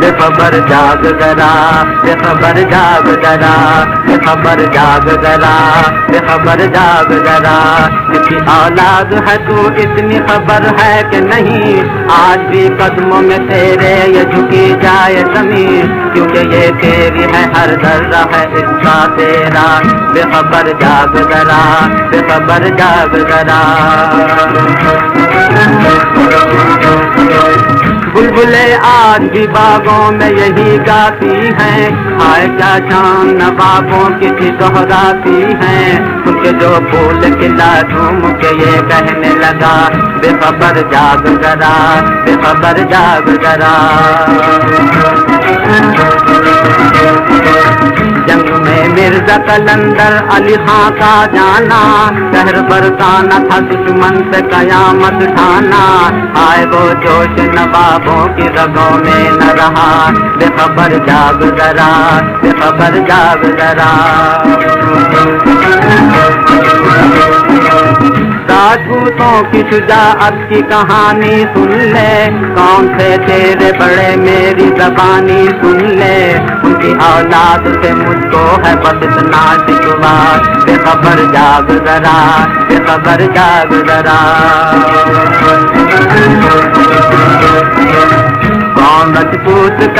बेखबर जाग जरा बेखबर जाग जरा बेखबर जाग जरा बेखबर जाग जरा। किसी औलाद है तू इतनी खबर है कि नहीं? आज भी कदमों में तेरे ये झुकी जाए ज़मीन क्योंकि ये तेरी है, हर दर्रा है इसका तेरा। बेखबर जाग जरा बेखबर जाग जरा। आज भी बागों में यही गाती हैं। आए क्या न नवाबों की दोहराती हैं। उनके जो फूल खिला झूम के ये कहने लगा, बेखबर जाग जरा बेबर जाग जरा। कलंदर अली खां का जाना, शहर बरसाना था दुश्मन से कयामत ठाना। आए वो जोश नवाबों की रगों में न रहा। बेखबर जाग जरा, बेखबर जाग जरा। राजपूतों की शुजाअत की कहानी सुन ले। कौन से तेरे बड़े मेरी जबानी सुन ले। उनकी औलाद से मुझको है बस इतना शिकवा बेखबर जाग जरा बेखबर जाग जरा।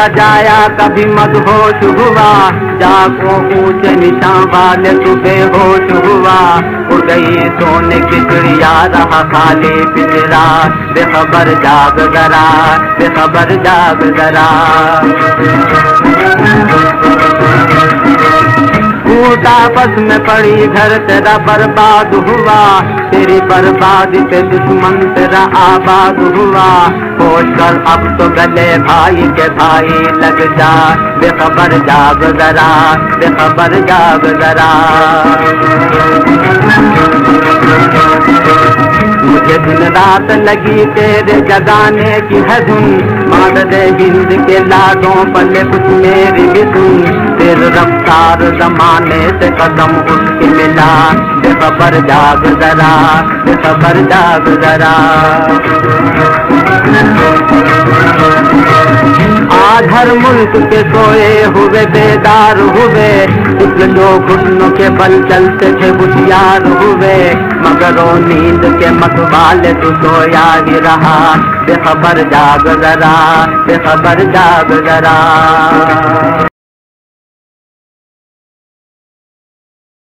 जाया, कभी मत होश हुआ। जागो ऊँचे निशा वाले सुबह होश हुआ। उड़ गई सोने की चिड़िया, रहा खाली पिंजरा बेखबर जाग जरा, बेखबर जाग जरा। टूटा बस में पड़ी घर तेरा बर्बाद हुआ। तेरी बर्बादी पे दुश्मन तेरा आबाद हुआ। होश कर, अब तो गले भाई के भाई लग जा। बेखबर जाग जरा, बेखबर जाग जरा। मुझे दिन रात लगी तेरे जगाने की है धुन मादर हिंद के लाडों पल्ले कुछ मेरी भी सुन। जमाने से कदम उठ के मिला बेखबर जाग जरा बेखबर जाग जरा। आज हर मुल्क के सोए हुए बेदार हुए इसलिए जो घुटनों के बल चलते थे होशियार हुए। मगर वो नींद के मतवाले तू सोया ही रहा। बेखबर जाग जरा बेखबर जाग जरा।